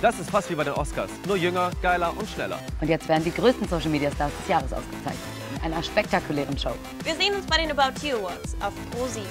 Das ist fast wie bei den Oscars. Nur jünger, geiler und schneller. Und jetzt werden die größten Social Media Stars des Jahres ausgezeichnet. In einer spektakulären Show. Wir sehen uns bei den About You Awards auf Pro 7.